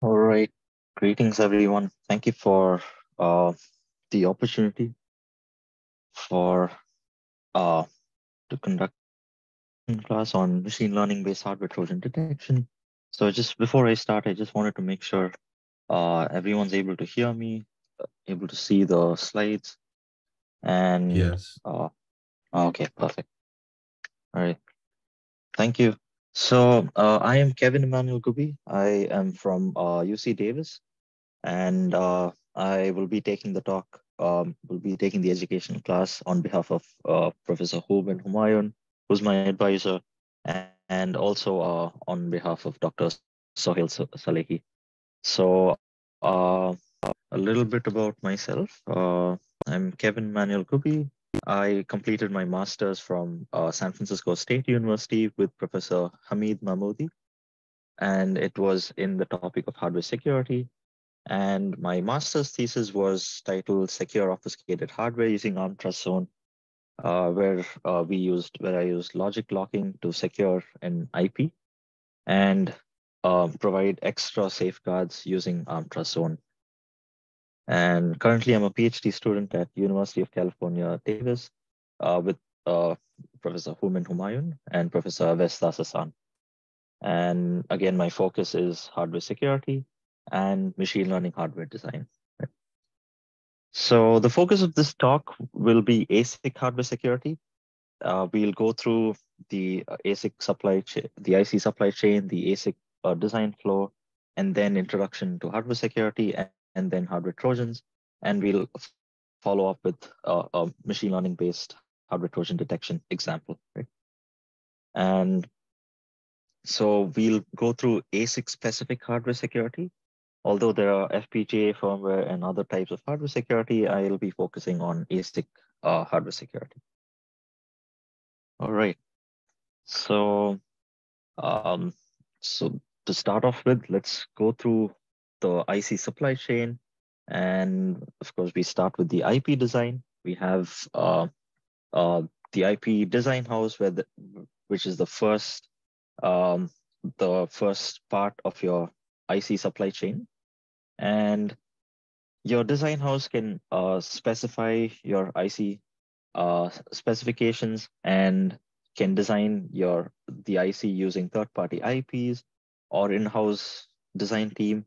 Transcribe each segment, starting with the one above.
All right. Greetings, everyone. Thank you for uh, the opportunity for uh, to conduct class on machine learning based hardware Trojan detection. So just before I start, I just wanted to make sure uh, everyone's able to hear me, uh, able to see the slides. And yes. Uh, okay, perfect. All right. Thank you. So uh, I am Kevin Immanuel Gubbi. I am from uh, UC Davis, and uh, I will be taking the talk, um, will be taking the education class on behalf of uh, Professor Houman Homayoun, who's my advisor, and, and also uh, on behalf of Dr. Soheil Salehi. So uh, a little bit about myself. I'm Kevin Manuel Gubbi. I completed my master's from uh, San Francisco State University with Professor Hamid Mahmoodi, and it was in the topic of hardware security. And my master's thesis was titled Secure Obfuscated Hardware Using ARM Trust Zone, uh, where uh, we used, where I used logic locking to secure an IP and uh, provide extra safeguards using ARM Trust Zone. And currently, I'm a PhD student at University of California, Davis, uh, with uh, Professor Houman Homayoun and Professor Avesta Sasan. And again, my focus is hardware security and machine learning hardware design. So the focus of this talk will be ASIC hardware security. Uh, we'll go through the ASIC supply chain, the IC supply chain, the ASIC uh, design flow, and then introduction to hardware security and and then hardware Trojans. And we'll follow up with a machine learning based hardware Trojan detection example. Right? And so we'll go through ASIC specific hardware security. Although there are FPGA firmware and other types of hardware security, I'll be focusing on ASIC uh, hardware security. All right. So, um, so to start off with, let's go through the IC supply chain. And of course, we start with the IP design. We have uh, uh, the IP design house, where the, which is the first um, the first part of your IC supply chain. And your design house can uh, specify your IC uh, specifications and can design your the IC using third-party IPs or in-house design team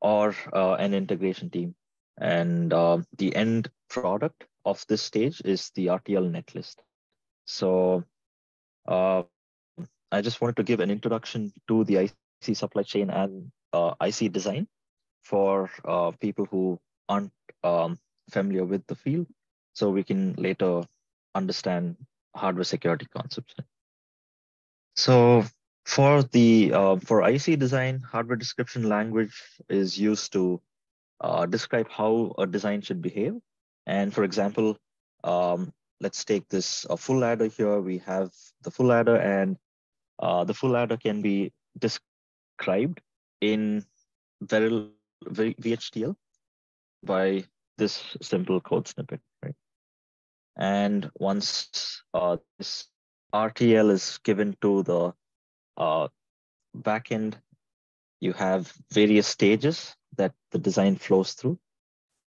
or uh, an integration team. And uh, the end product of this stage is the RTL netlist. So uh, I just wanted to give an introduction to the IC supply chain and uh, IC design for uh, people who aren't um, familiar with the field. So we can later understand hardware security concepts. So for the uh, for IC design, hardware description language is used to uh, describe how a design should behave. And for example, um, let's take this full adder here. We have the full adder, and uh, the full adder can be described in very VHDL by this simple code snippet, right? And once uh, this RTL is given to the uh, backend, you have various stages that the design flows through.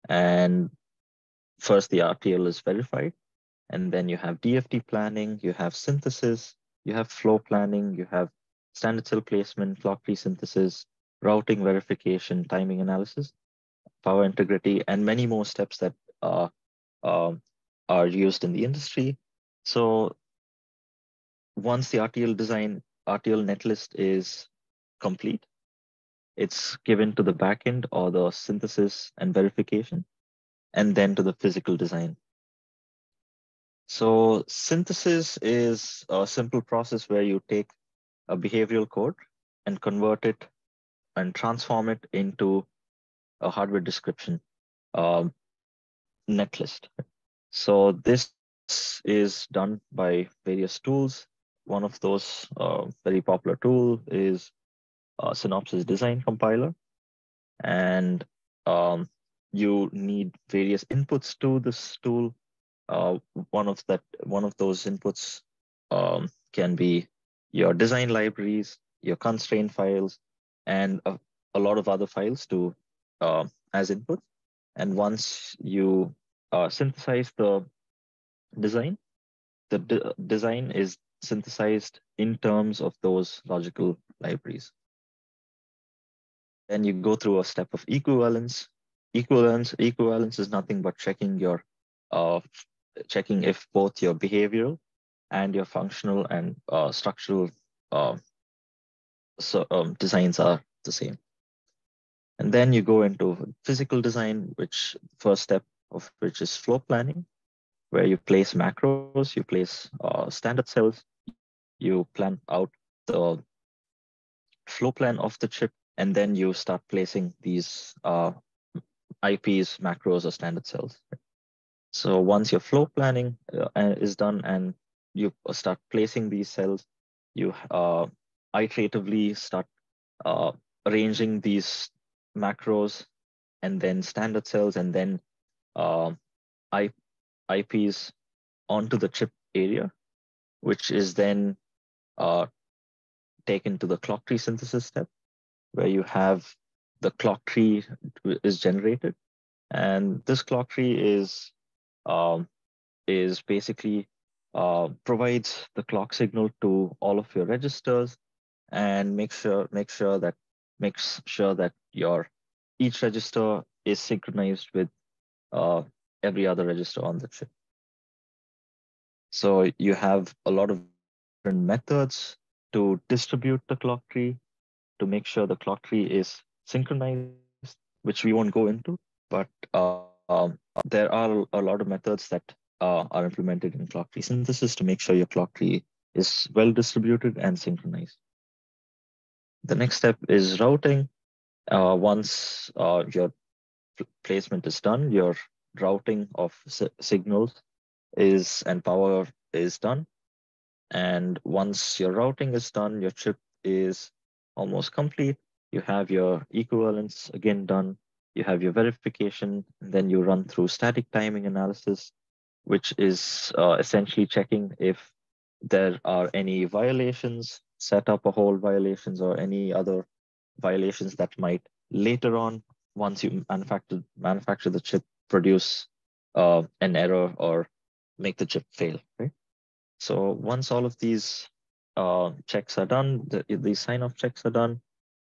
And first, the RTL is verified. And then you have DFT planning, you have synthesis, you have floor planning, you have standard cell placement, clock tree synthesis, routing verification, timing analysis, power integrity, and many more steps that uh, uh, are used in the industry. So once the RTL design RTL netlist is complete, it's given to the backend or the synthesis and verification, and then to the physical design. So synthesis is a simple process where you take a behavioral code and convert it and transform it into a hardware description um, netlist. So this is done by various tools one of those uh, very popular tool is uh, Synopsys Design Compiler. And um, you need various inputs to this tool. Uh, one of that, one of those inputs um, can be your design libraries, your constraint files, and a, a lot of other files to uh, as input. And once you uh, synthesize the design, the de design is synthesized in terms of those logical libraries. Then you go through a step of equivalence. Equivalence, equivalence is nothing but checking your, uh, checking if both your behavioral and your functional and uh, structural uh, so, um, designs are the same. And then you go into physical design, which first step of which is floor planning, where you place macros, you place uh, standard cells, you plan out the floor plan of the chip, and then you start placing these uh, IPs, macros, or standard cells. So once your floor planning uh, is done and you start placing these cells, you uh, iteratively start uh, arranging these macros and then standard cells and then uh, IPs onto the chip area, which is then uh, taken to the clock tree synthesis step, where you have the clock tree is generated. And this clock tree is um, is basically uh, provides the clock signal to all of your registers and make sure make sure that makes sure that your each register is synchronized with uh, every other register on the chip. So you have a lot of different methods to distribute the clock tree to make sure the clock tree is synchronized, which we won't go into, but uh, um, there are a lot of methods that uh, are implemented in clock tree synthesis to make sure your clock tree is well distributed and synchronized. The next step is routing. Uh, once uh, your placement is done, your routing of signals is and power is done. And once your routing is done, your chip is almost complete. You have your equivalence again done. You have your verification, and then you run through static timing analysis, which is uh, essentially checking if there are any violations, setup and hold violations or any other violations that might later on, once you manufacture, manufacture the chip, produce uh, an error or make the chip fail, right? So once all of these uh, checks are done, the, the sign-off checks are done,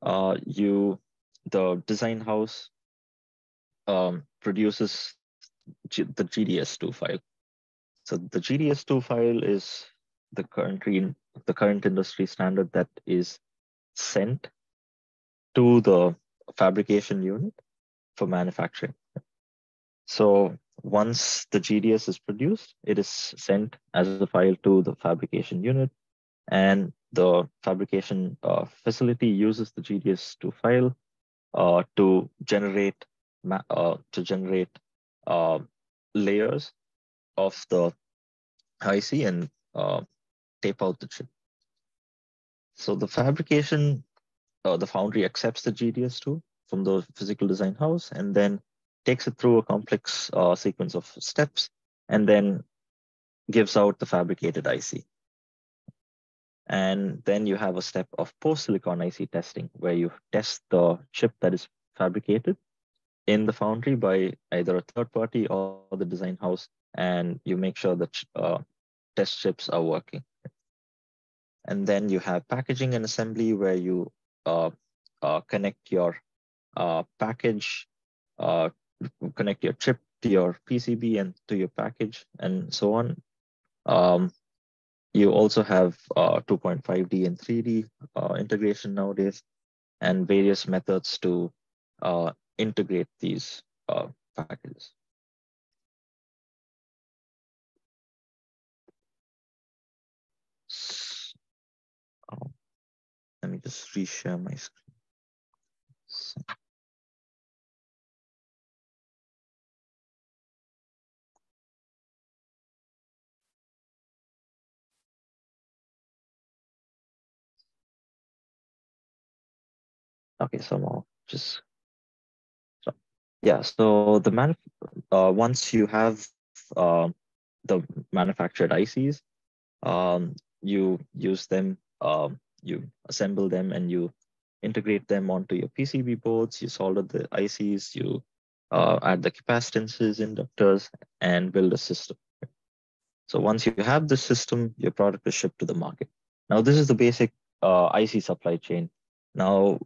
uh, you, the design house um, produces G the GDS2 file. So the GDS2 file is the current the current industry standard that is sent to the fabrication unit for manufacturing. So once the GDS is produced, it is sent as a file to the fabrication unit, and the fabrication uh, facility uses the GDS2 file uh, to generate uh, to generate uh, layers of the IC and uh, tape out the chip. So the fabrication, uh, the foundry accepts the GDS2 from the physical design house and then takes it through a complex uh, sequence of steps and then gives out the fabricated IC. And then you have a step of post-silicon IC testing where you test the chip that is fabricated in the foundry by either a third party or the design house, and you make sure that uh, test chips are working. And then you have packaging and assembly where you uh, uh, connect your uh, package, uh, connect your chip to your PCB and to your package and so on. Um, you also have 2.5D uh, and 3D uh, integration nowadays and various methods to integrate these packages. Let me just reshare my screen. Okay, so I'll just so, yeah. So the man uh, once you have uh, the manufactured ICs, um, you use them um, you assemble them and you integrate them onto your PCB boards, you solder the ICs, you uh, add the capacitances, inductors, and build a system. So once you have the system, your product is shipped to the market. Now, this is the basic uh, IC supply chain. Now,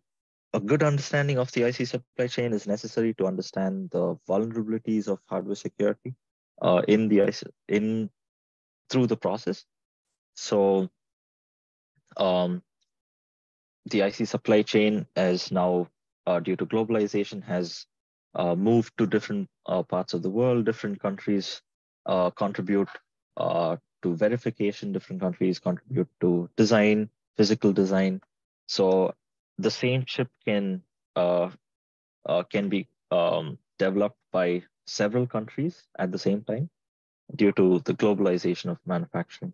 a good understanding of the IC supply chain is necessary to understand the vulnerabilities of hardware security uh, in the IC, in through the process. So, um, the IC supply chain, as now uh, due to globalization, has uh, moved to different uh, parts of the world. Different countries uh, contribute uh, to verification. Different countries contribute to design, physical design. So the same chip can uh, can be um, developed by several countries at the same time due to the globalization of manufacturing.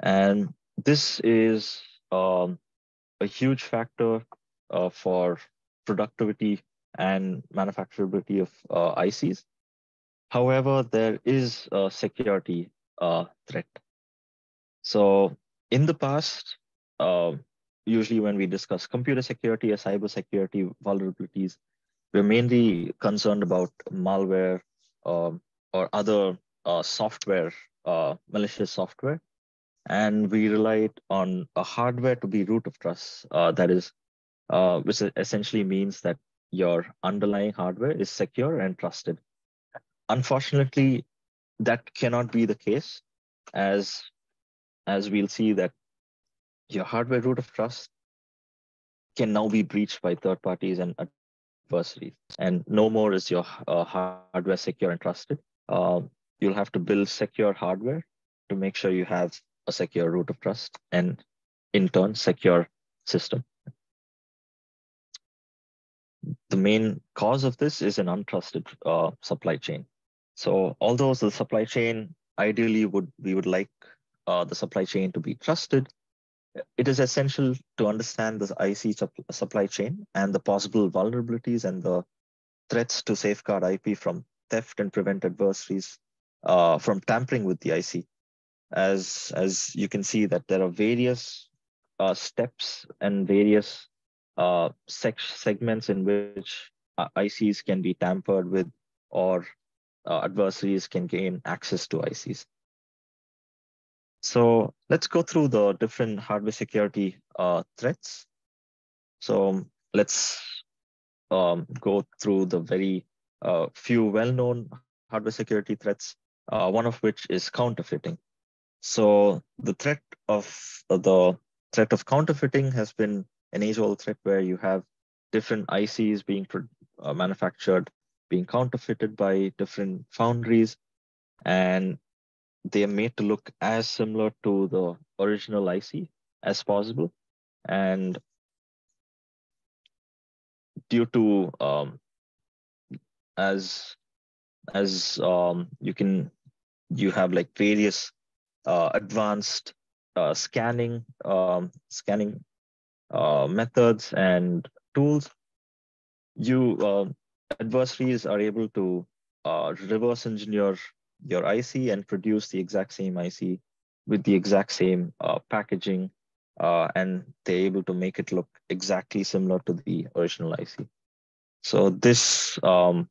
And this is um, a huge factor uh, for productivity and manufacturability of uh, ICs. However, there is a security uh, threat. So in the past, uh, usually when we discuss computer security or cyber security vulnerabilities, we're mainly concerned about malware um, or other uh, software, uh, malicious software and we relied on a hardware to be root of trust. Uh, that is, uh, which essentially means that your underlying hardware is secure and trusted. Unfortunately, that cannot be the case, as as we'll see that your hardware root of trust can now be breached by third parties and adversaries, and no more is your uh, hardware secure and trusted. Uh, you'll have to build secure hardware to make sure you have a secure root of trust and in turn secure system. The main cause of this is an untrusted uh, supply chain. So although the supply chain ideally would we would like uh, the supply chain to be trusted, it is essential to understand the IC supply chain and the possible vulnerabilities and the threats to safeguard IP from theft and prevent adversaries uh, from tampering with the IC as as you can see that there are various uh, steps and various uh, seg segments in which uh, ICs can be tampered with or uh, adversaries can gain access to ICs. So let's go through the different hardware security uh, threats. So let's um, go through the very uh, few well-known hardware security threats, one of which is counterfeiting. So the threat of uh, the threat of counterfeiting has been an age-old threat where you have different ICs being uh, manufactured, being counterfeited by different foundries, and they are made to look as similar to the original IC as possible. And due to um, as as um, you can you have like various uh, advanced uh, scanning um, scanning uh, methods and tools, you adversaries are able to reverse engineer your IC and produce the exact same IC with the exact same uh, packaging, uh, and they're able to make it look exactly similar to the original IC. So this um,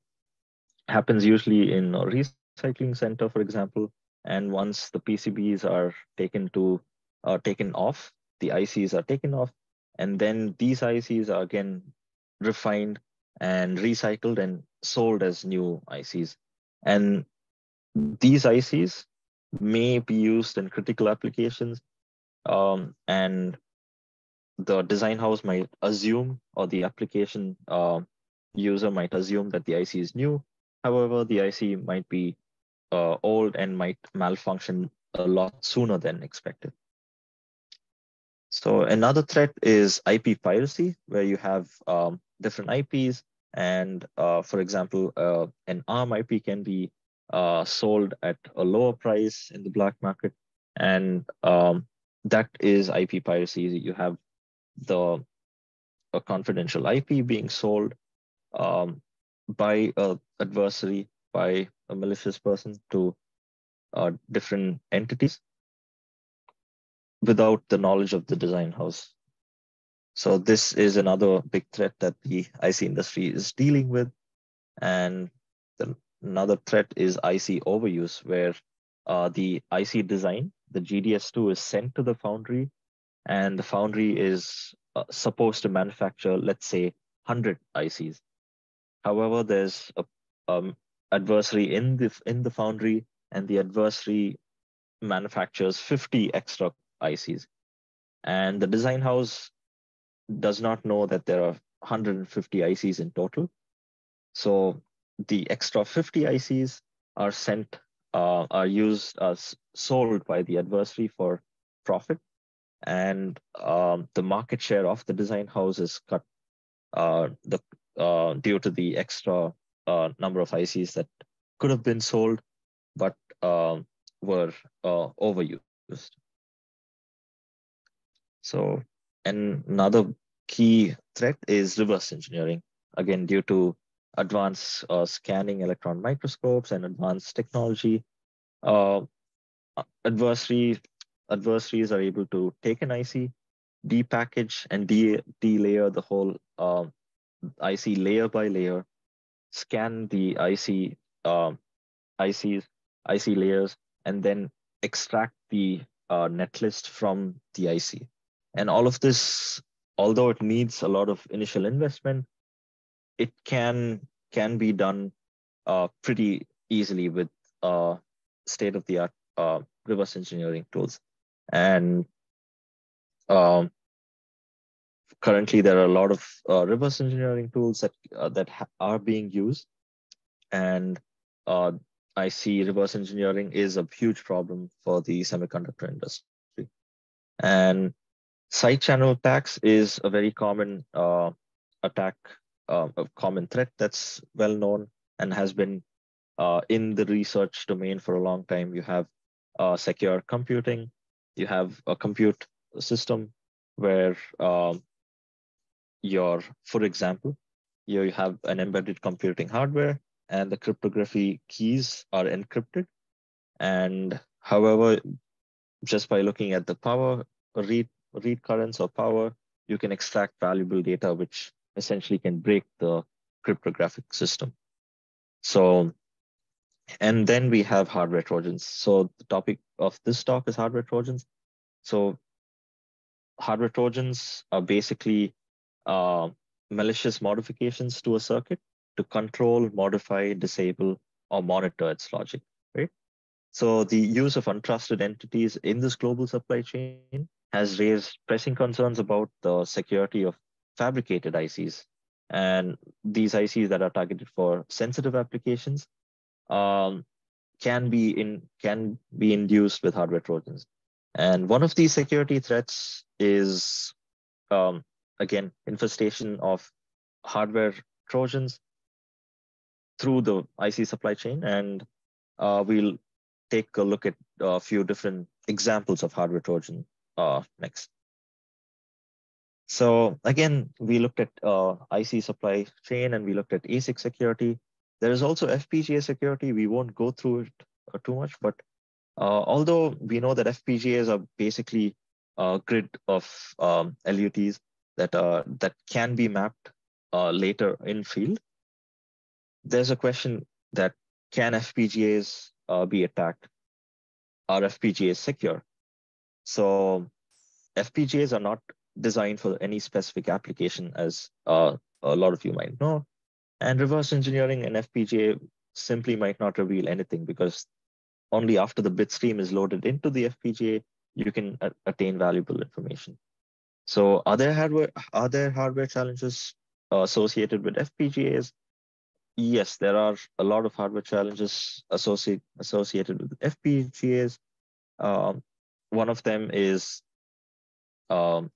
happens usually in a recycling center, for example, and once the PCBs are taken to uh, taken off, the ICs are taken off, and then these ICs are again refined and recycled and sold as new ICs. And these ICs may be used in critical applications, um, and the design house might assume, or the application uh, user might assume that the IC is new. However, the IC might be uh, old and might malfunction a lot sooner than expected. So another threat is IP piracy, where you have um, different IPs, and uh, for example, uh, an ARM IP can be uh, sold at a lower price in the black market, and um, that is IP piracy. You have the a confidential IP being sold um, by a adversary by a malicious person to uh, different entities without the knowledge of the design house. So this is another big threat that the IC industry is dealing with. And the, another threat is IC overuse, where uh, the IC design, the GDS2 is sent to the foundry and the foundry is uh, supposed to manufacture, let's say, 100 ICs. However, there's a um, adversary in the in the foundry, and the adversary manufactures 50 extra ICs, and the design house does not know that there are 150 ICs in total. So the extra 50 ICs are sent, uh, are used as sold by the adversary for profit, and um, the market share of the design house is cut uh, the, uh, due to the extra uh, number of ICs that could have been sold, but um, were uh, overused. So, another key threat is reverse engineering, again, due to advanced uh, scanning electron microscopes and advanced technology. Uh, adversary adversaries are able to take an IC, depackage and de delayer the whole uh, IC layer by layer, scan the IC uh, um, ICs, IC layers, and then extract the uh, netlist from the IC. And all of this, although it needs a lot of initial investment, it can can be done uh, pretty easily with uh, state-of-the-art uh, reverse engineering tools. And um, currently, there are a lot of uh, reverse engineering tools that uh, that are being used, and uh, I see reverse engineering is a huge problem for the semiconductor industry. And side channel attacks is a very common uh, attack, uh, a common threat that's well known and has been uh, in the research domain for a long time. You have secure computing, you have a compute system where um, your, for example, you have an embedded computing hardware and the cryptography keys are encrypted. And however, just by looking at the power read read currents or power, you can extract valuable data, which essentially can break the cryptographic system. So, and then we have hardware trojans. So the topic of this talk is hardware trojans. So hardware trojans are basically uh, malicious modifications to a circuit to control, modify, disable, or monitor its logic, right? So the use of untrusted entities in this global supply chain has raised pressing concerns about the security of fabricated ICs. And these ICs that are targeted for sensitive applications um, can be in can be induced with hardware trojans. And one of these security threats is, um, again, infestation of hardware trojans through the IC supply chain. And uh, we'll take a look at a few different examples of hardware trojan uh, next. So again, we looked at uh, IC supply chain and we looked at ASIC security. There is also FPGA security. We won't go through it uh, too much, but uh, although we know that FPGAs are basically a grid of um, LUTs that, uh, that can be mapped uh, later in field, there's a question that can FPGAs uh, be attacked? Are FPGAs secure? So FPGAs are not designed for any specific application, as uh, a lot of you might know. And reverse engineering an FPGA simply might not reveal anything because only after the bit stream is loaded into the FPGA, you can attain valuable information. So are there hardware, are there hardware challenges uh, associated with FPGAs? Yes, there are a lot of hardware challenges associate, associated with FPGAs. Um, one of them is um,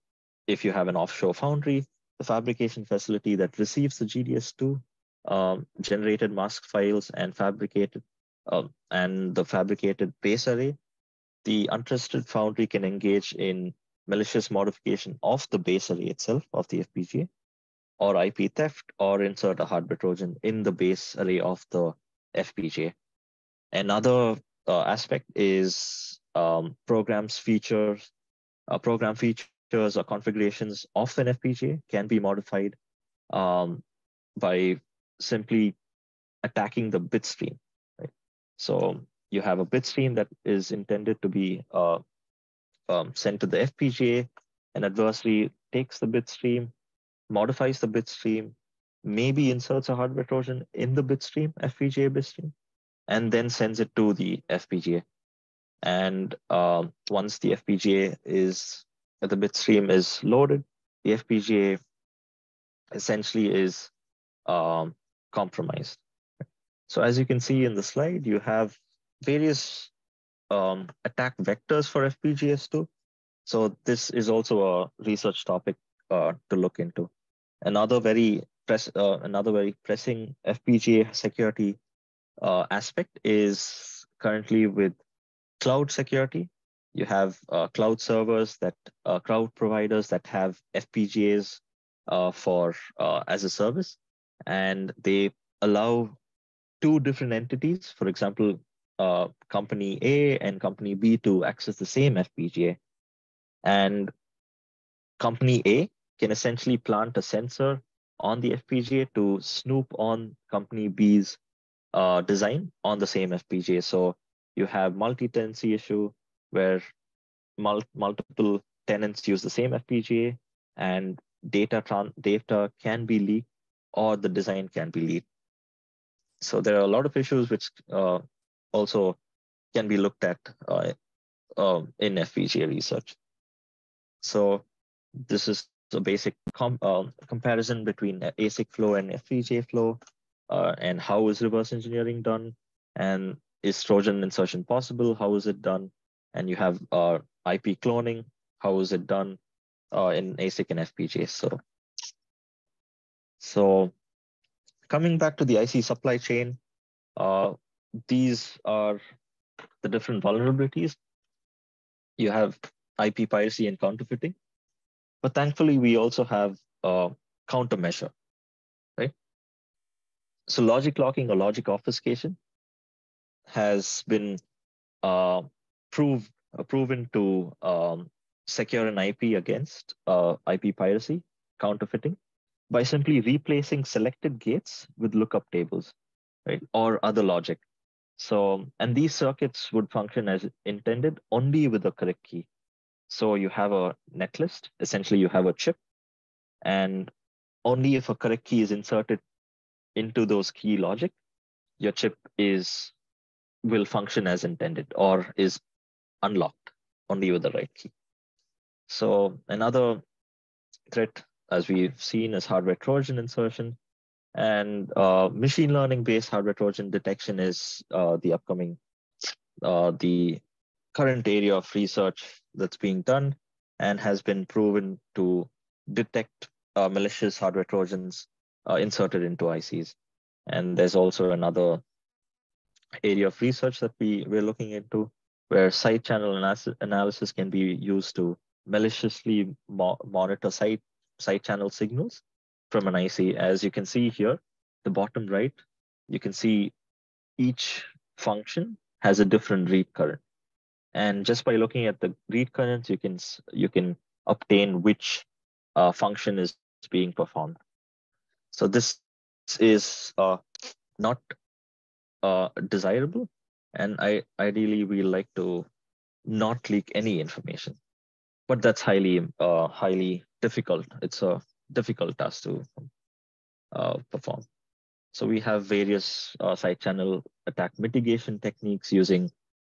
if you have an offshore foundry, the fabrication facility that receives the GDS2 um, generated mask files and fabricated uh, and the fabricated base array, the untrusted foundry can engage in malicious modification of the base array itself of the FPGA or IP theft or insert a hardware trojan in the base array of the FPGA. Another uh, aspect is um, programs features, uh, program features or configurations of an FPGA can be modified um, by simply attacking the bit stream. Right? So you have a bit stream that is intended to be uh, um, sent to the FPGA, and adversely takes the bit stream, modifies the bit stream, maybe inserts a hardware trojan in the bit stream, FPGA bit stream, and then sends it to the FPGA. And uh, once the FPGA is, the bit stream is loaded, the FPGA essentially is um, compromised. So as you can see in the slide, you have various um, attack vectors for FPGAs2. So this is also a research topic uh, to look into. Another very press, uh, another very pressing FPGA security uh, aspect is currently with cloud security. You have uh, cloud servers that uh, cloud providers that have FPGAs uh, for uh, as a service, and they allow two different entities, for example, uh, company A and company B to access the same FPGA. And company A can essentially plant a sensor on the FPGA to snoop on company B's uh, design on the same FPGA. So you have multi-tenancy issue where mul multiple tenants use the same FPGA and data data can be leaked or the design can be leaked. So there are a lot of issues which uh, also can be looked at uh, uh, in FPGA research. So this is a basic com uh, comparison between ASIC flow and FPGA flow, uh, and how is reverse engineering done, and is Trojan insertion possible? How is it done? And you have uh, IP cloning. How is it done uh, in ASIC and FPGA? So, so coming back to the IC supply chain, uh, these are the different vulnerabilities. You have IP piracy and counterfeiting, but thankfully we also have a countermeasure, right? So logic locking or logic obfuscation has been uh, proved uh, proven to um, secure an IP against uh, IP piracy, counterfeiting, by simply replacing selected gates with lookup tables, right, or other logic. So, and these circuits would function as intended only with the correct key. So you have a netlist, essentially you have a chip, and only if a correct key is inserted into those key logic, your chip is will function as intended or is unlocked only with the right key. So another threat, as we've seen, is hardware Trojan insertion. And uh, machine learning based hardware Trojan detection is uh, the upcoming, uh, the current area of research that's being done and has been proven to detect uh, malicious hardware Trojans uh, inserted into ICs. And there's also another area of research that we, we're looking into where side channel analysis, can be used to maliciously mo monitor side, side channel signals from an IC. As you can see here, the bottom right, you can see each function has a different read current. And just by looking at the read currents, you can you can obtain which uh, function is being performed. So this is uh, not uh, desirable, and I ideally we like to not leak any information, but that's highly uh, highly difficult. It's a difficult task to uh, perform. So we have various uh, side channel attack mitigation techniques using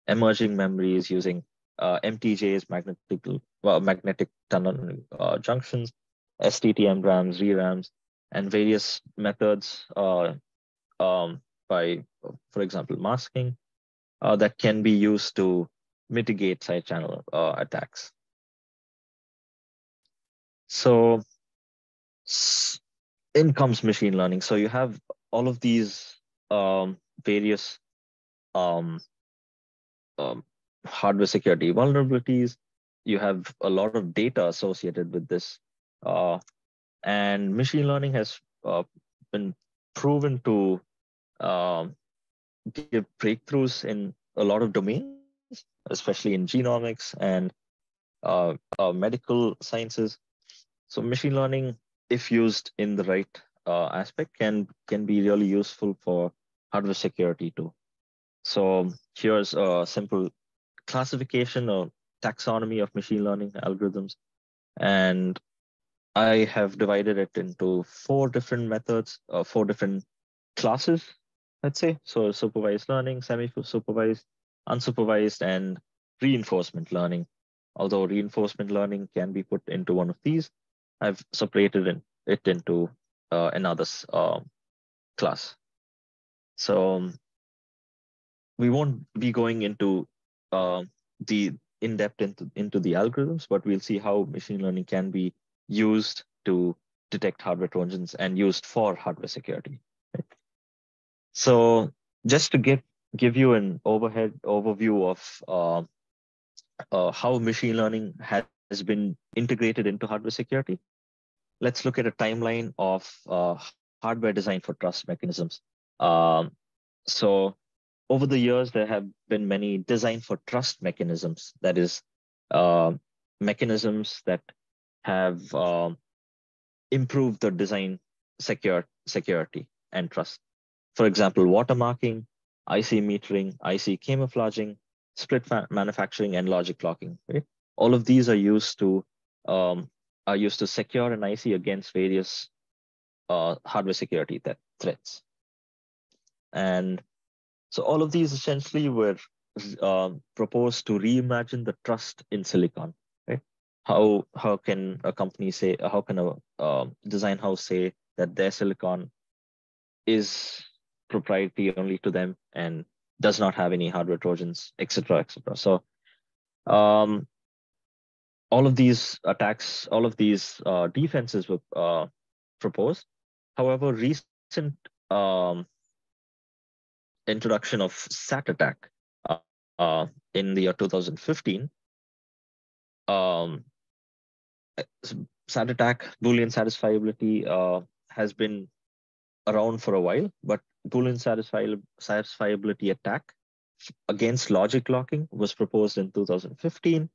emerging memories, using uh, MTJs, magnetic, well, magnetic tunnel uh, junctions, STT-MRAMs, ReRAMs, and various methods uh, um, by, for example, masking uh, that can be used to mitigate side channel uh, attacks. So in comes machine learning. So you have all of these um, various um, um, hardware security vulnerabilities. You have a lot of data associated with this. Uh, and machine learning has uh, been proven to um, give breakthroughs in a lot of domains, especially in genomics and uh, uh, medical sciences. So machine learning, if used in the right uh, aspect, can can be really useful for hardware security too. So here's a simple classification or taxonomy of machine learning algorithms. And I have divided it into four different methods, uh, four different classes, let's say. So supervised learning, semi-supervised, unsupervised, and reinforcement learning. Although reinforcement learning can be put into one of these, I've separated it into uh, another uh, class. So um, we won't be going into uh, the in-depth into, into the algorithms, but we'll see how machine learning can be used to detect hardware trojans and used for hardware security. So just to give give you an overhead overview of uh, uh, how machine learning has been integrated into hardware security, let's look at a timeline of uh, hardware design for trust mechanisms. Um, so over the years, there have been many design for trust mechanisms. That is, uh, mechanisms that have uh, improved the design secure security and trust. For example, watermarking, IC metering, IC camouflaging, split manufacturing, and logic locking. Right? All of these are used to um, are used to secure an IC against various uh, hardware security th threats. And so all of these essentially were uh, proposed to reimagine the trust in silicon. Right? How how can a company say? How can a uh, design house say that their silicon is proprietary only to them and does not have any hardware trojans, etc., etc. So um, all of these attacks, all of these uh, defenses were uh, proposed. However, recent um, introduction of SAT attack uh, uh, in the year 2015, um, SAT attack, Boolean satisfiability uh, has been around for a while, but Boolean satisfi satisfiability attack against logic locking was proposed in 2015,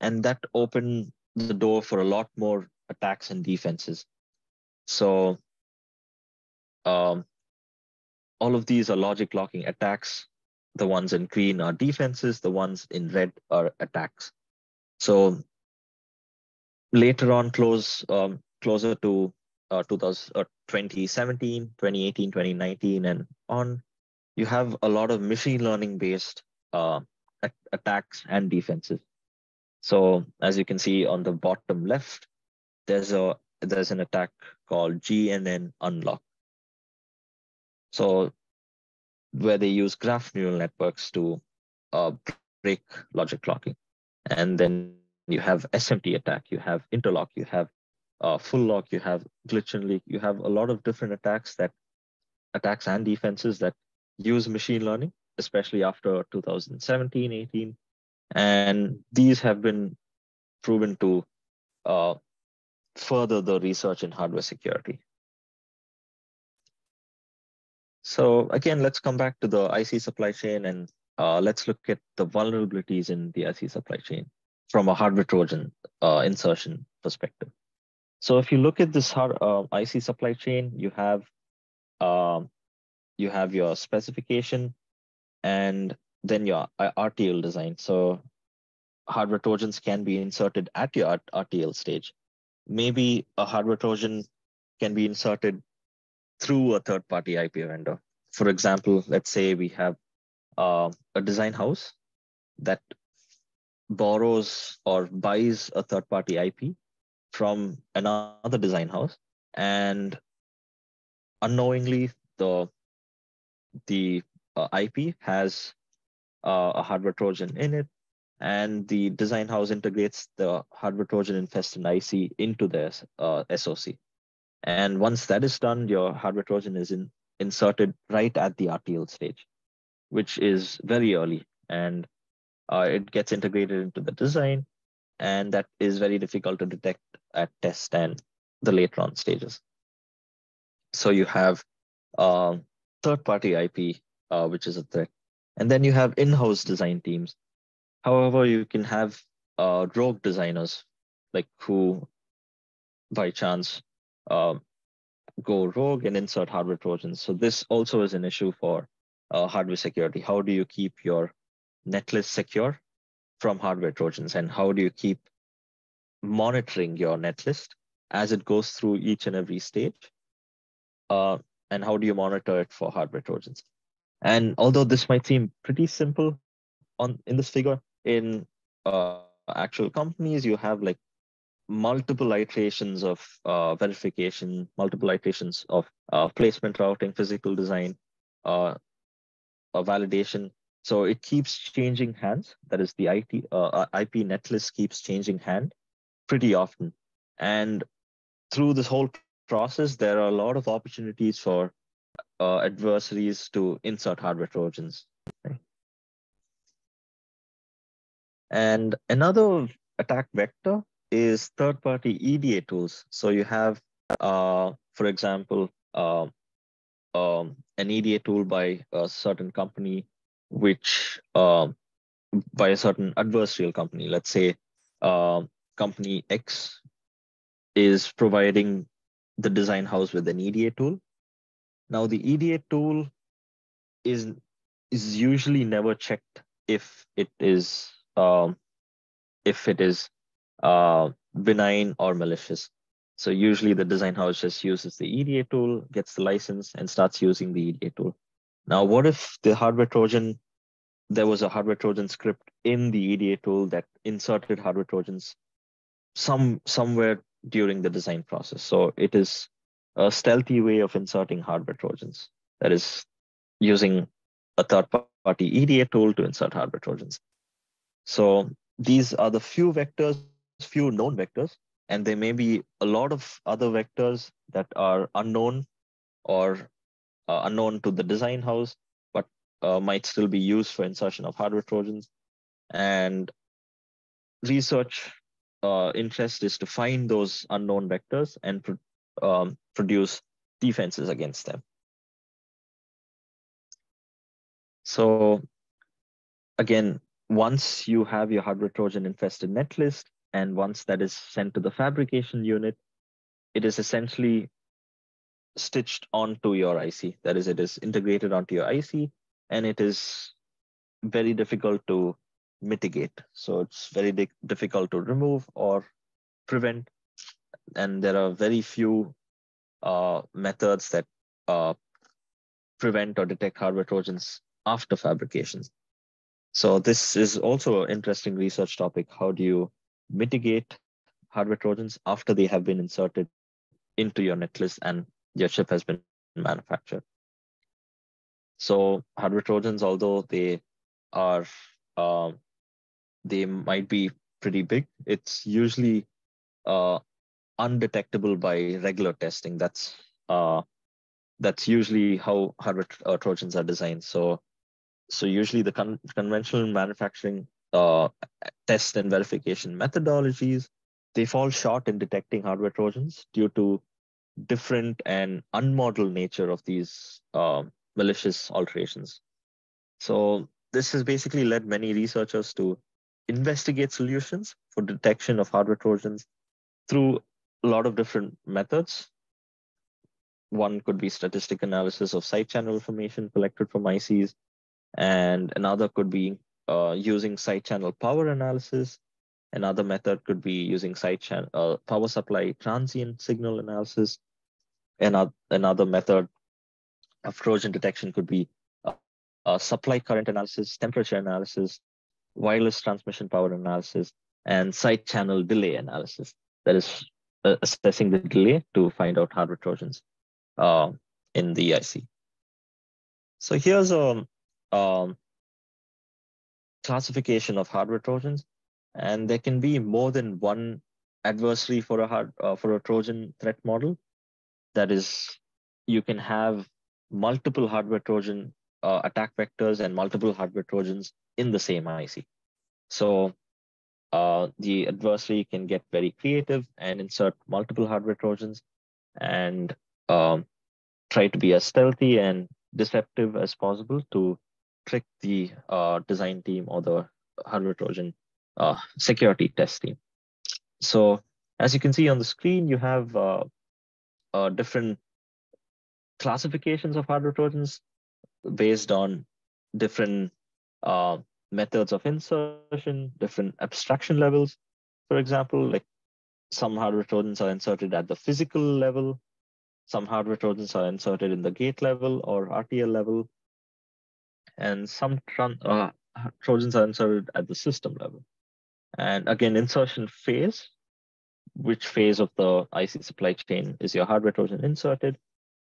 and that opened the door for a lot more attacks and defenses. So um, all of these are logic locking attacks. The ones in green are defenses. The ones in red are attacks. So later on, close um, closer to uh, 2000, uh, 2017, 2018, 2019, and on, you have a lot of machine learning based uh, attacks and defenses. So as you can see on the bottom left, there's a there's an attack called GNN unlock. So where they use graph neural networks to uh, break logic locking. And then you have SMT attack, you have interlock, you have uh, full lock, you have glitch and leak, you have a lot of different attacks that attacks and defenses that use machine learning, especially after 2017, 18. And these have been proven to uh, further the research in hardware security. So again, let's come back to the IC supply chain and uh, let's look at the vulnerabilities in the IC supply chain from a hardware Trojan uh, insertion perspective. So if you look at this uh, IC supply chain, you have um, you have your specification and then your RTL design. So hardware Trojans can be inserted at your RTL stage. Maybe a hardware Trojan can be inserted through a third party IP vendor. For example, let's say we have uh, a design house that borrows or buys a third party IP from another design house and unknowingly the the uh, IP has uh, a hardware trojan in it and the design house integrates the hardware trojan infested IC into their uh, SOC. And once that is done, your hardware Trojan is in, inserted right at the RTL stage, which is very early. And uh, it gets integrated into the design. And that is very difficult to detect at test and the later on stages. So you have uh, third-party IP, uh, which is a threat. And then you have in-house design teams. However, you can have uh, rogue designers, like who by chance uh, go rogue and insert hardware trojans. So this also is an issue for uh, hardware security. How do you keep your netlist secure from hardware trojans, and how do you keep monitoring your netlist as it goes through each and every stage? Uh, and how do you monitor it for hardware trojans? And although this might seem pretty simple on in this figure, in uh, actual companies, you have like multiple iterations of uh, verification, multiple iterations of uh, placement routing, physical design, uh, validation. So it keeps changing hands. That is the IT, uh, IP netlist keeps changing hand pretty often. And through this whole process, there are a lot of opportunities for uh, adversaries to insert hardware trojans. And another attack vector is third-party EDA tools. So you have, uh, for example, uh, um, an EDA tool by a certain company, which uh, by a certain adversarial company. Let's say uh, company X is providing the design house with an EDA tool. Now the EDA tool is is usually never checked if it is um, if it is uh, benign or malicious. So usually the design house just uses the EDA tool, gets the license, and starts using the EDA tool. Now, what if the hardware Trojan, there was a hardware Trojan script in the EDA tool that inserted hardware Trojans some somewhere during the design process. So it is a stealthy way of inserting hardware Trojans. That is using a third-party EDA tool to insert hardware Trojans. So these are the few vectors few known vectors, and there may be a lot of other vectors that are unknown or uh, unknown to the design house, but uh, might still be used for insertion of hardware trojans. And research uh, interest is to find those unknown vectors and um, produce defenses against them. So again, once you have your hardware Trojan infested netlist, and once that is sent to the fabrication unit, it is essentially stitched onto your IC. That is, it is integrated onto your IC and it is very difficult to mitigate. So it's very di difficult to remove or prevent. And there are very few uh, methods that uh, prevent or detect hardware trojans after fabrications. So this is also an interesting research topic. How do you mitigate hardware trojans after they have been inserted into your netlist and your chip has been manufactured. So hardware trojans, although they are, uh, they might be pretty big, it's usually uh, undetectable by regular testing. That's uh, that's usually how hardware uh, trojans are designed. So so usually the con conventional manufacturing uh, test and verification methodologies, they fall short in detecting hardware trojans due to different and unmodeled nature of these uh, malicious alterations. So this has basically led many researchers to investigate solutions for detection of hardware trojans through a lot of different methods. One could be statistic analysis of side channel information collected from ICs, and another could be uh, using side channel power analysis. Another method could be using side channel uh, power supply transient signal analysis. Another, another method of Trojan detection could be uh, supply current analysis, temperature analysis, wireless transmission power analysis, and side channel delay analysis. That is uh, assessing the delay to find out hardware Trojans uh, in the IC. So here's a um, classification of hardware trojans, and there can be more than one adversary for a hard uh, for a Trojan threat model. That is, you can have multiple hardware Trojan uh, attack vectors and multiple hardware Trojans in the same IC. So uh, the adversary can get very creative and insert multiple hardware Trojans and um, try to be as stealthy and deceptive as possible to trick the uh, design team or the hardware Trojan uh, security test team. So as you can see on the screen, you have uh, uh, different classifications of hardware trojans based on different uh, methods of insertion, different abstraction levels. For example, like some hardware trojans are inserted at the physical level, some hardware trojans are inserted in the gate level or RTL level, and some uh, trojans are inserted at the system level. And again, insertion phase, which phase of the IC supply chain is your hardware trojan inserted?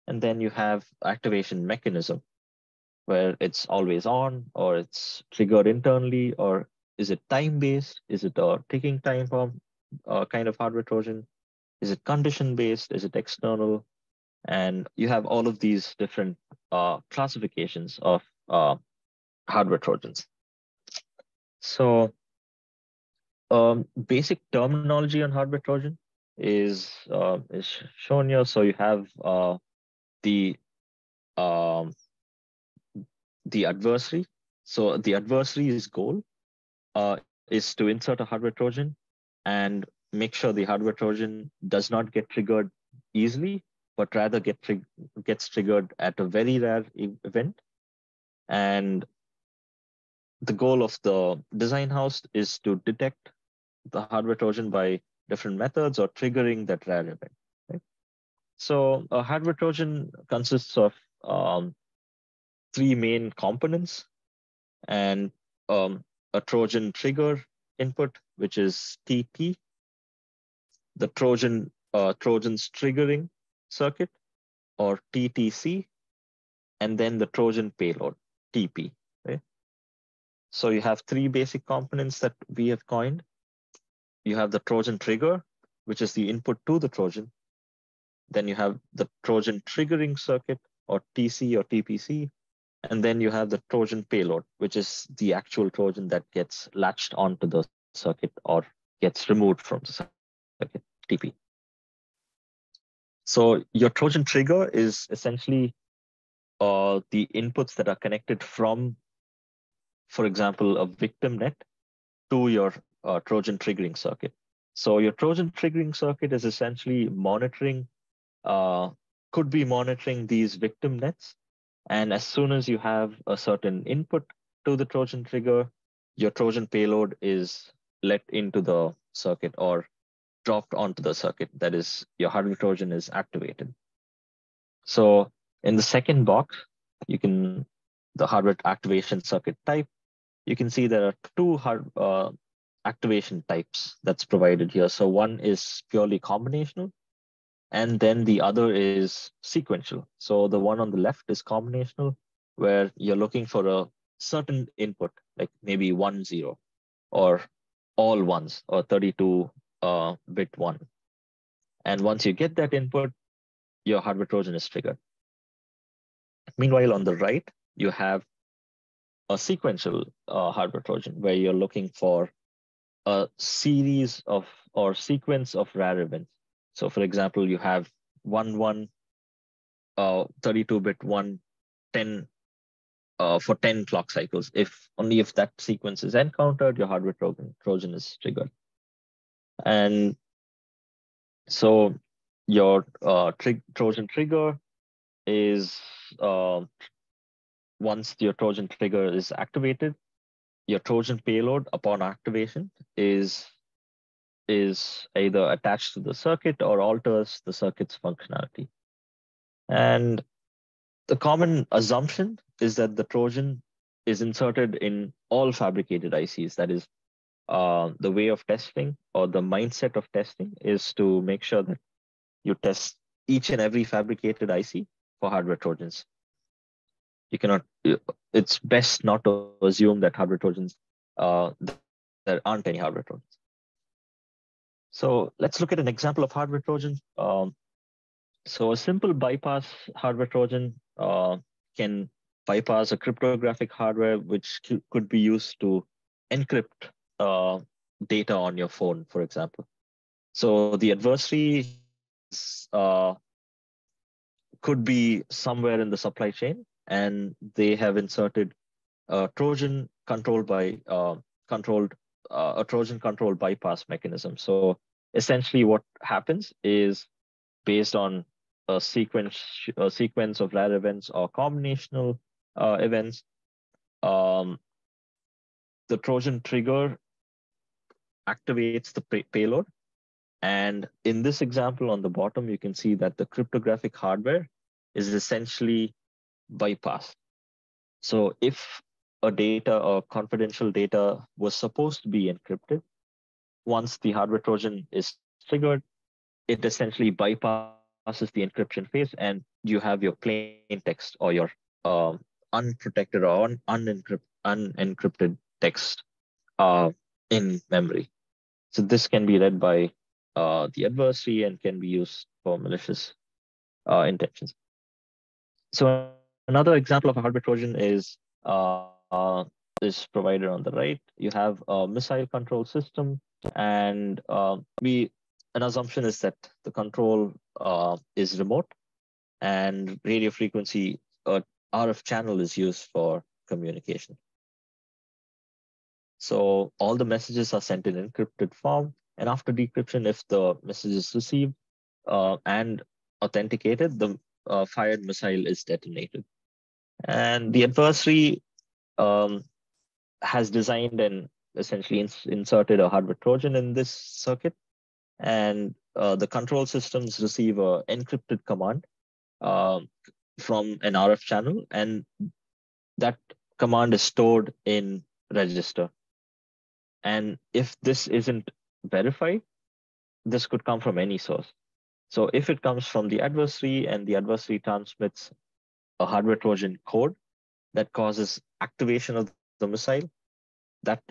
And then you have activation mechanism, where it's always on or it's triggered internally, or is it time-based? Is it a ticking time bomb uh, kind of hardware trojan? Is it condition-based? Is it external? And you have all of these different uh, classifications of uh, hardware trojans. So um, basic terminology on hardware trojan is uh, is shown here. So you have uh, the um, the adversary. So the adversary's goal uh, is to insert a hardware trojan and make sure the hardware trojan does not get triggered easily, but rather get tri gets triggered at a very rare event. And the goal of the design house is to detect the hardware trojan by different methods or triggering that rare event. Right? So a hardware trojan consists of um, three main components and um, a Trojan trigger input, which is TT, the Trojan uh, Trojan's triggering circuit, or TTC, and then the Trojan payload, TP. So you have three basic components that we have coined you have the Trojan trigger, which is the input to the Trojan. Then you have the Trojan triggering circuit or TC or TPC. And then you have the Trojan payload, which is the actual Trojan that gets latched onto the circuit or gets removed from the circuit, TP. So your Trojan trigger is essentially uh, the inputs that are connected from, for example, a victim net to your uh, Trojan triggering circuit. So your Trojan triggering circuit is essentially monitoring, uh, could be monitoring these victim nets. And as soon as you have a certain input to the Trojan trigger, your Trojan payload is let into the circuit or dropped onto the circuit. That is, your hardware Trojan is activated. So in the second box, you can, the hardware activation circuit type, you can see there are two hard, uh, activation types that's provided here. So one is purely combinational, and then the other is sequential. So the one on the left is combinational, where you're looking for a certain input, like maybe one zero, or all ones, or 32 uh, bit one. And once you get that input, your hardware Trojan is triggered. Meanwhile, on the right, you have a sequential uh, hardware Trojan where you're looking for a series of or sequence of rare events. So for example, you have one, one, uh, 32 bit, one, 10 uh, for 10 clock cycles. If only if that sequence is encountered, your hardware Trojan, Trojan is triggered. And so your uh, tri Trojan trigger is uh, once your Trojan trigger is activated, your Trojan payload upon activation is is either attached to the circuit or alters the circuit's functionality. And the common assumption is that the Trojan is inserted in all fabricated ICs. That is, uh, the way of testing or the mindset of testing is to make sure that you test each and every fabricated IC for hardware Trojans you cannot it's best not to assume that hardware trojans uh, there aren't any hardware trojans so let's look at an example of hardware trojan um, so a simple bypass hardware trojan uh, can bypass a cryptographic hardware which could be used to encrypt uh, data on your phone for example so the adversary uh, could be somewhere in the supply chain and they have inserted a Trojan controlled by uh, controlled uh, a Trojan control bypass mechanism. So essentially, what happens is based on a sequence a sequence of rare events or combinational uh, events. Um, the Trojan trigger activates the pay payload. And in this example on the bottom, you can see that the cryptographic hardware is essentially bypassed. So if a data or confidential data was supposed to be encrypted, once the hardware Trojan is triggered, it essentially bypasses the encryption phase and you have your plain text or your um, unprotected or un unencrypt unencrypted text uh, in memory. So this can be read by uh, the adversary and can be used for malicious uh, intentions. So another example of a hardware Trojan is uh, uh, this provider on the right. You have a missile control system, and uh, we an assumption is that the control uh, is remote, and radio frequency uh, RF channel is used for communication. So all the messages are sent in encrypted form. And after decryption, if the message is received uh, and authenticated, the uh, fired missile is detonated. And the adversary um, has designed and essentially ins inserted a hardware Trojan in this circuit. And uh, the control systems receive a encrypted command um, from an RF channel. And that command is stored in register. And if this isn't verified, this could come from any source. So if it comes from the adversary and the adversary transmits a hardware Trojan code that causes activation of the missile, that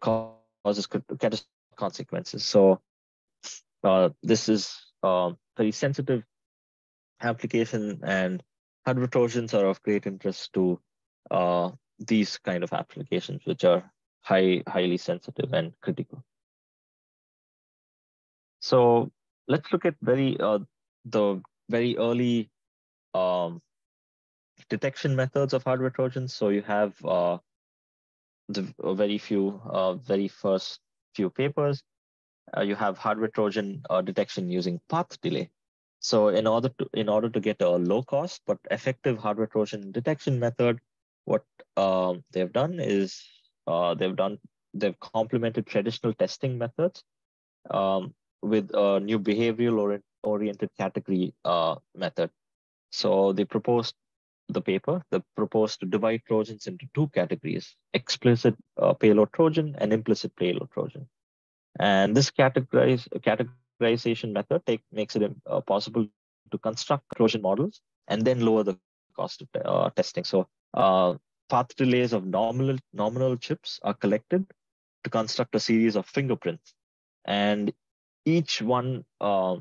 causes catastrophic consequences. So uh, this is a very sensitive application and hardware Trojans are of great interest to uh, these kind of applications, which are high, highly sensitive and critical. So let's look at very uh, the very early um, detection methods of hardware trojans. So you have uh, the very few, uh, very first few papers. Uh, you have hardware trojan uh, detection using path delay. So in order to in order to get a low cost but effective hardware trojan detection method, what um, they've done is uh, they've done they've complemented traditional testing methods um, with a new behavioral or oriented category uh, method. So they proposed the paper, they proposed to divide Trojans into two categories, explicit uh, payload Trojan and implicit payload Trojan. And this categorize, categorization method take, makes it uh, possible to construct Trojan models and then lower the cost of uh, testing. So uh, path delays of nominal, nominal chips are collected to construct a series of fingerprints. And each one, uh,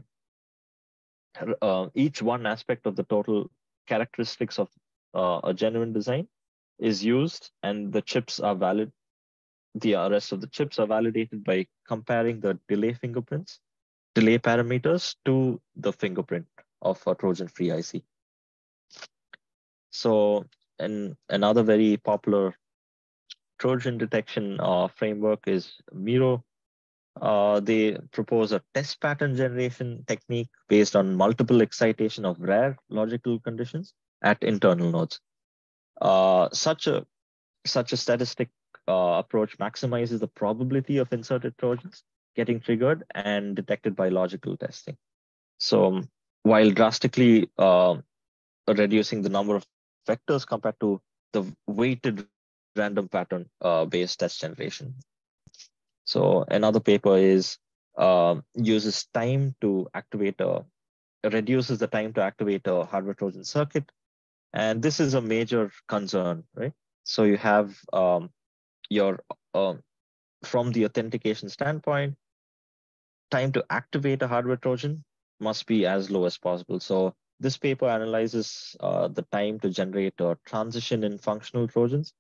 uh, each one aspect of the total characteristics of uh, a genuine design is used and the chips are valid. The rest of the chips are validated by comparing the delay fingerprints, delay parameters to the fingerprint of a Trojan-free IC. So and another very popular Trojan detection uh, framework is MERO. Uh, they propose a test pattern generation technique based on multiple excitation of rare logical conditions at internal nodes. Uh, such a such a statistic uh, approach maximizes the probability of inserted Trojans getting triggered and detected by logical testing. So while drastically uh, reducing the number of vectors compared to the weighted random pattern uh, based test generation. So another paper is uh, uses time to activate a reduces the time to activate a hardware Trojan circuit, and this is a major concern, right? So you have um, your uh, from the authentication standpoint, time to activate a hardware Trojan must be as low as possible. So this paper analyzes uh, the time to generate a transition in functional Trojans.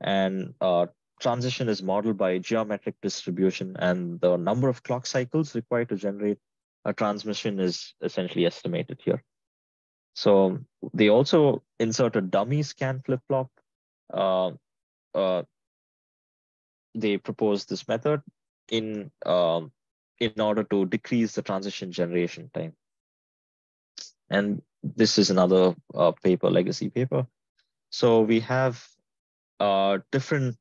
And uh, transition is modeled by geometric distribution and the number of clock cycles required to generate a transmission is essentially estimated here. So they also insert a dummy scan flip-flop uh, uh, they propose this method in um, in order to decrease the transition generation time. And this is another uh, paper, legacy paper. So we have uh, different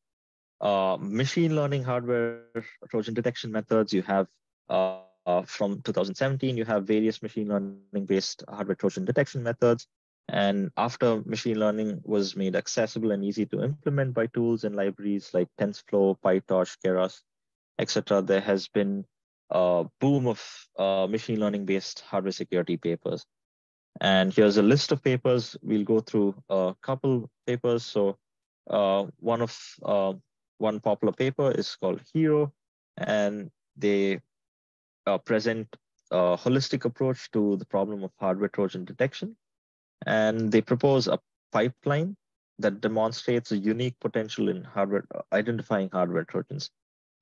uh, machine learning hardware Trojan detection methods. You have uh, uh, from 2017, you have various machine learning based hardware Trojan detection methods. And after machine learning was made accessible and easy to implement by tools and libraries like TensorFlow, PyTorch, Keras, etc., there has been a boom of uh, machine learning based hardware security papers. And here's a list of papers. We'll go through a couple papers. So uh, one of uh, one popular paper is called Hero, and they uh, present a holistic approach to the problem of hardware Trojan detection. And they propose a pipeline that demonstrates a unique potential in hardware identifying hardware Trojans.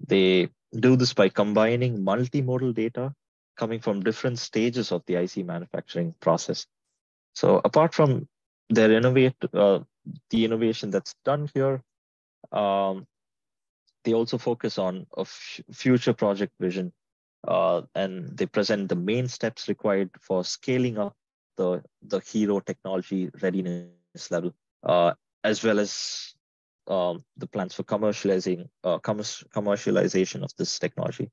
They do this by combining multimodal data coming from different stages of the IC manufacturing process. So apart from their innovate, uh, the innovation that's done here, um, they also focus on a future project vision uh, and they present the main steps required for scaling up the, the hero technology readiness level, uh, as well as um, the plans for commercializing uh, commerce, commercialization of this technology.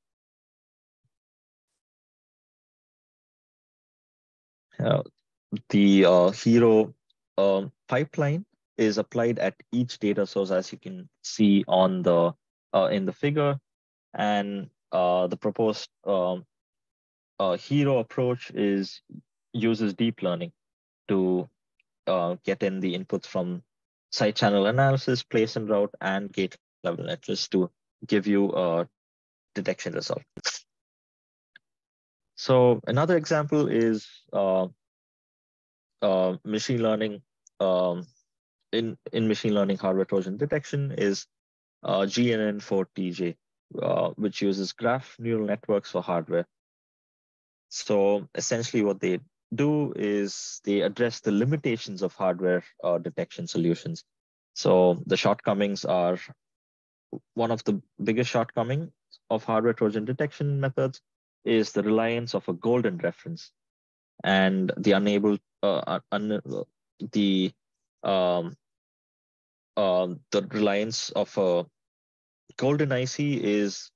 Uh, the uh, hero um, pipeline is applied at each data source, as you can see on the in the figure, and uh, the proposed um, uh, hero approach is uses deep learning to uh, get in the inputs from side channel analysis, place and route, and gate level netlist to give you a detection result. So another example is uh, uh, machine learning um, in in machine learning hardware Trojan detection is uh, GNN4TJ uh, which uses graph neural networks for hardware. So essentially what they do is they address the limitations of hardware uh, detection solutions. So the shortcomings are one of the biggest shortcomings of hardware Trojan detection methods is the reliance of a golden reference and the unable uh, un, the um, uh, the reliance of a golden IC is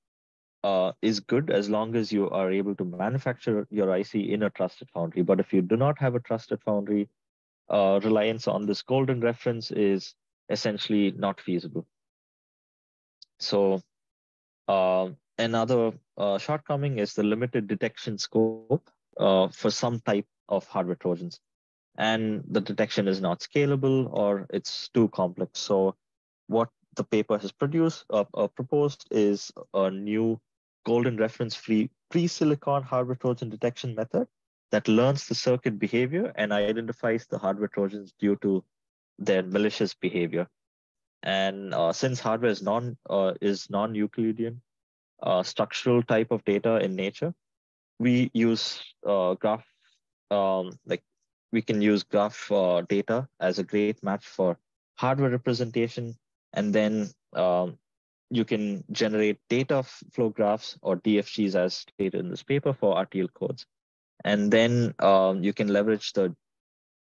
uh, is good as long as you are able to manufacture your IC in a trusted foundry. But if you do not have a trusted foundry, uh, reliance on this golden reference is essentially not feasible. So uh, another uh, shortcoming is the limited detection scope uh, for some type of hardware trojans. And the detection is not scalable or it's too complex. So what the paper has produced uh, uh, proposed is a new golden reference free pre-silicon hardware trojan detection method that learns the circuit behavior and identifies the hardware trojans due to their malicious behavior. And uh, since hardware is non uh, is non-euclidean uh, structural type of data in nature we use uh, graph um, like we can use graph data as a great match for hardware representation and then um, you can generate data flow graphs or DFGs as stated in this paper for RTL codes. And then um, you can leverage the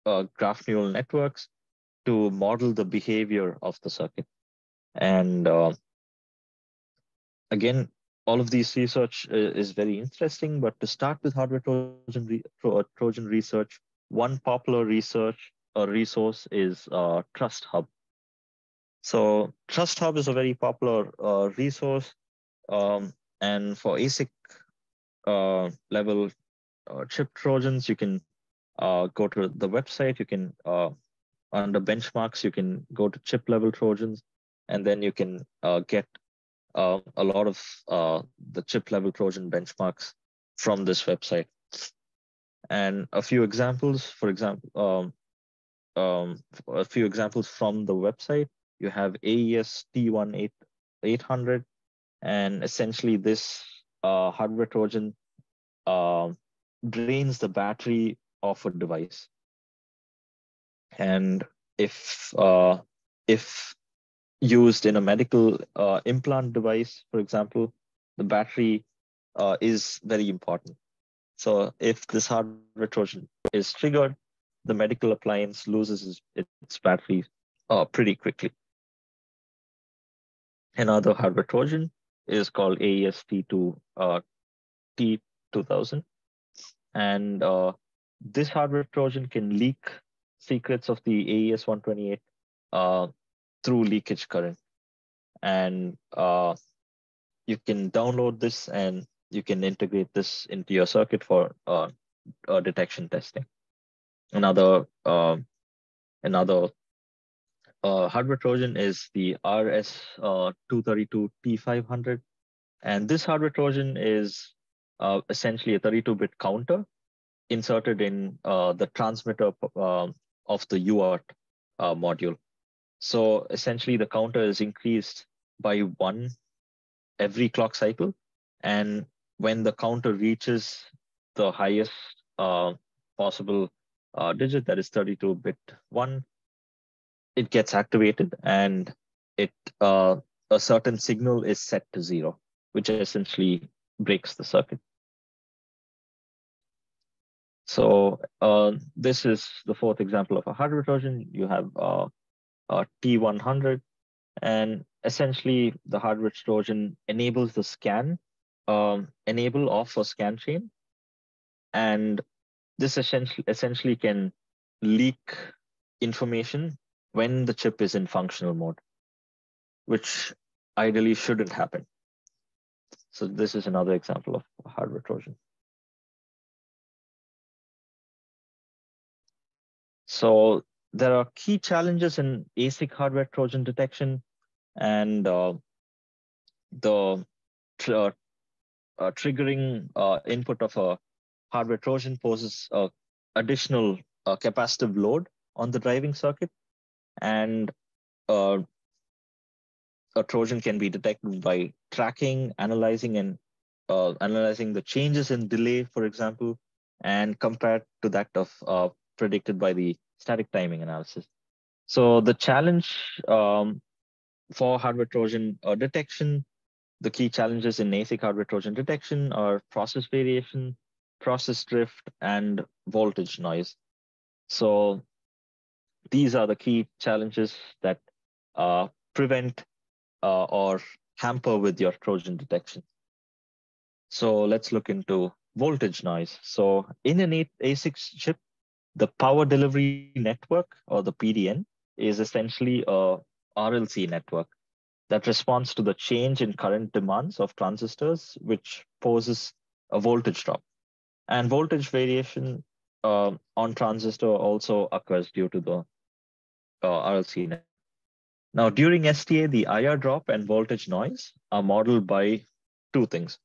uh, graph neural networks to model the behavior of the circuit. And uh, again, all of these research uh, is very interesting, but to start with hardware Trojan, re Trojan research, one popular research or resource is uh, Trust Hub. So Trust Hub is a very popular uh, resource. Um, and for ASIC uh, level uh, chip Trojans, you can uh, go to the website. You can, uh, under benchmarks, you can go to chip level Trojans, and then you can uh, get a lot of the chip level Trojan benchmarks from this website. And a few examples, for example, um, um, a few examples from the website you have AES T1800, and essentially this uh, hardware Trojan uh, drains the battery of a device. And if uh, if used in a medical uh, implant device, for example, the battery uh, is very important. So if this hardware Trojan is triggered, the medical appliance loses its battery uh, pretty quickly. Another hardware Trojan is called AES T2 uh, T2000. And uh, this hardware Trojan can leak secrets of the AES 128 uh, through leakage current. And uh, you can download this and you can integrate this into your circuit for uh, uh, detection testing. Another uh, another uh, hardware Trojan is the RS232T500, uh, and this hardware Trojan is uh, essentially a 32-bit counter inserted in the transmitter of the UART module. So essentially, the counter is increased by one every clock cycle, and when the counter reaches the highest uh, possible uh, digit, that is 32-bit one, it gets activated and it uh, a certain signal is set to zero, which essentially breaks the circuit. So uh, this is the fourth example of a hardware Trojan. You have uh, a T100, and essentially the hardware Trojan enables the scan um, enable off a scan chain. And this essentially, essentially can leak information when the chip is in functional mode, which ideally shouldn't happen. So this is another example of hardware Trojan. So there are key challenges in ASIC hardware Trojan detection, and uh, the uh, uh, triggering uh, input of a hardware Trojan poses a additional uh, capacitive load on the driving circuit, and uh, a Trojan can be detected by tracking, analyzing, and uh, analyzing the changes in delay, for example, and compared to that of uh, predicted by the static timing analysis. So the challenge um, for hardware Trojan detection the key challenges in ASIC hardware Trojan detection are process variation, process drift, and voltage noise. So these are the key challenges that uh, prevent uh, or hamper with your Trojan detection. So let's look into voltage noise. So in an ASIC chip, the power delivery network or the PDN is essentially a RLC network that responds to the change in current demands of transistors, which poses a voltage drop. And voltage variation uh, on transistor also occurs due to the uh, RLC net. Now, during STA, the IR drop and voltage noise are modeled by two things.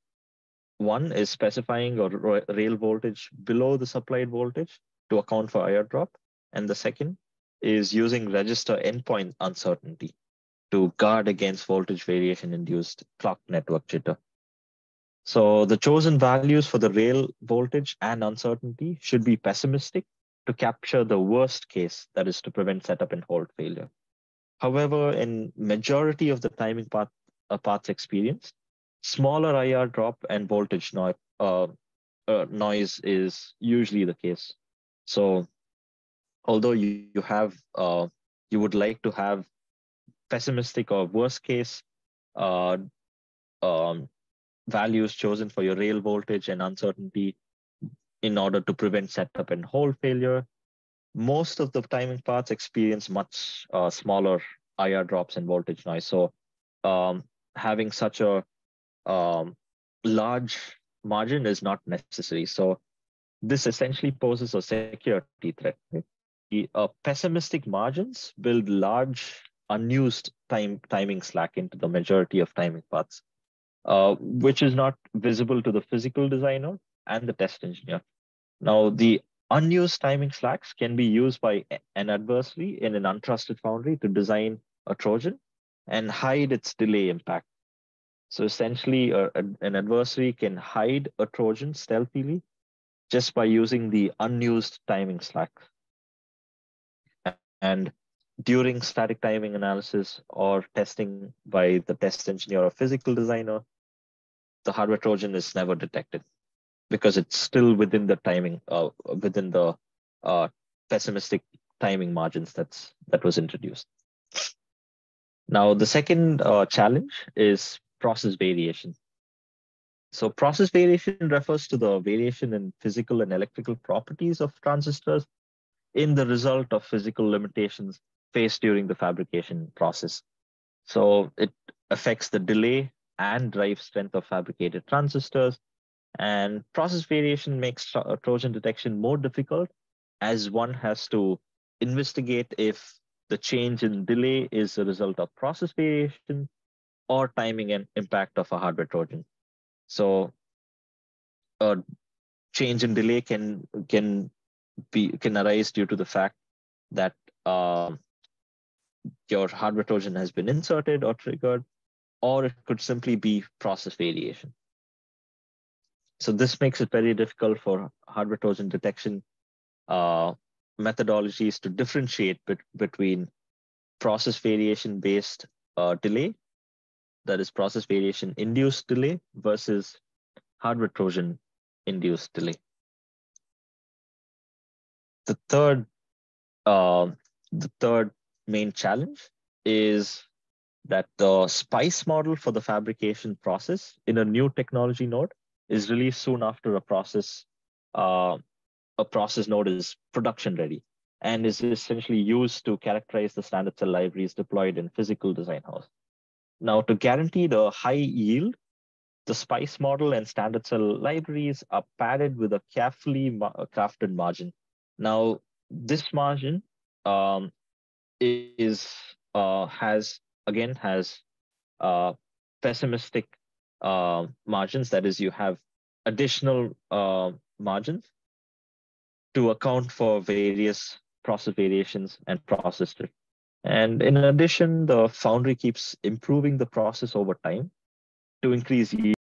One is specifying a rail voltage below the supplied voltage to account for IR drop. And the second is using register endpoint uncertainty to guard against voltage variation induced clock network jitter. So the chosen values for the rail voltage and uncertainty should be pessimistic to capture the worst case, that is to prevent setup and hold failure. However, in majority of the timing path, uh, paths experienced, smaller IR drop and voltage no uh, uh, noise is usually the case. So although you, you have, uh, you would like to have pessimistic or worst case uh, um, values chosen for your rail voltage and uncertainty in order to prevent setup and hold failure. Most of the timing paths experience much uh, smaller IR drops and voltage noise. So um, having such a um, large margin is not necessary. So this essentially poses a security threat. The uh, pessimistic margins build large unused time timing slack into the majority of timing paths, uh, which is not visible to the physical designer and the test engineer. Now, the unused timing slacks can be used by an adversary in an untrusted foundry to design a Trojan and hide its delay impact. So essentially, a, a, an adversary can hide a Trojan stealthily just by using the unused timing slack. And during static timing analysis or testing by the test engineer or physical designer, the hardware Trojan is never detected because it's still within the timing, uh, within the uh, pessimistic timing margins that's that was introduced. Now, the second uh, challenge is process variation. So process variation refers to the variation in physical and electrical properties of transistors in the result of physical limitations faced during the fabrication process. So it affects the delay and drive strength of fabricated transistors. And process variation makes Trojan detection more difficult as one has to investigate if the change in delay is a result of process variation or timing and impact of a hardware Trojan. So a change in delay can can be can arise due to the fact that uh, your hardware Trojan has been inserted or triggered, or it could simply be process variation. So this makes it very difficult for hardware Trojan detection uh, methodologies to differentiate be between process variation based uh, delay, that is process variation induced delay versus hardware Trojan induced delay. The third, uh, the third main challenge is that the SPICE model for the fabrication process in a new technology node is released soon after a process uh, a process node is production ready and is essentially used to characterize the standard cell libraries deployed in physical design house. Now, to guarantee the high yield, the SPICE model and standard cell libraries are padded with a carefully crafted margin. Now, this margin um, is uh, has again has uh, pessimistic uh, margins. That is, you have additional uh, margins to account for various process variations and process. And in addition, the foundry keeps improving the process over time to increase yield